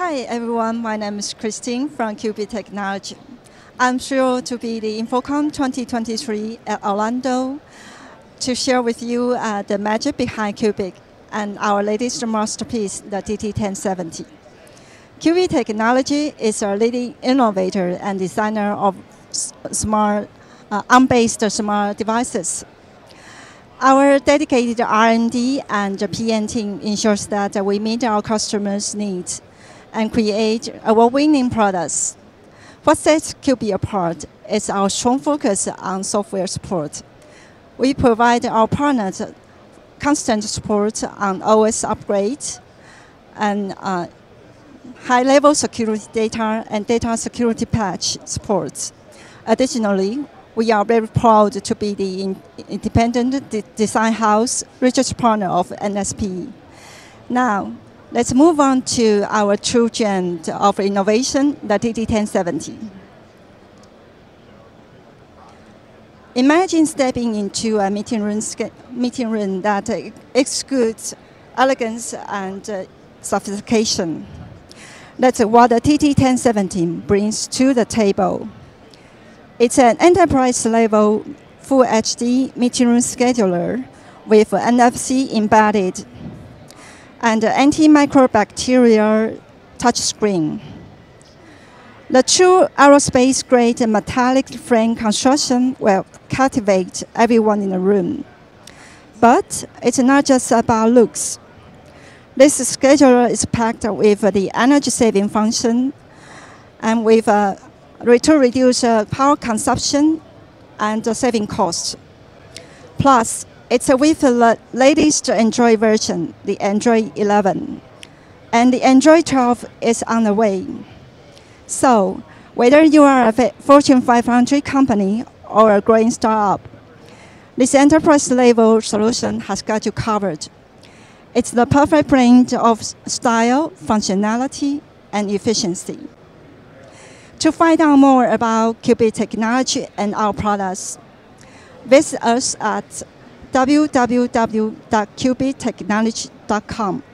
Hi everyone, my name is Christine from Qbic Technology. I'm thrilled to be the InfoComm 2023 at Orlando to share with you uh, the magic behind Qbic and our latest masterpiece, the TD1070. Qbic Technology is a leading innovator and designer of smart, uh, ARM-based smart devices. Our dedicated R&D and PM team ensures that we meet our customers' needs and create award-winning products. What sets Qbic apart is our strong focus on software support. We provide our partners constant support on OS upgrades and uh, high-level security data and data security patch support. Additionally, we are very proud to be the independent design house research partner of NXP. Now, let's move on to our true gem of innovation, the TD1070. Imagine stepping into a meeting room, meeting room that exudes elegance and uh, sophistication. That's what the TD1070 brings to the table. It's an enterprise level full HD meeting room scheduler with NFC embedded and antimicrobacterial touchscreen. The true aerospace grade metallic frame construction will captivate everyone in the room. But it's not just about looks. This scheduler is packed with the energy saving function and with a to reduce uh, power consumption and saving costs. Plus, it's with the latest Android version, the Android 11. And the Android 12 is on the way. So, whether you are a Fortune 500 company or a growing startup, this enterprise level solution has got you covered. It's the perfect blend of style, functionality, and efficiency. To find out more about Qbic Technology and our products, visit us at www.qbictechnology.com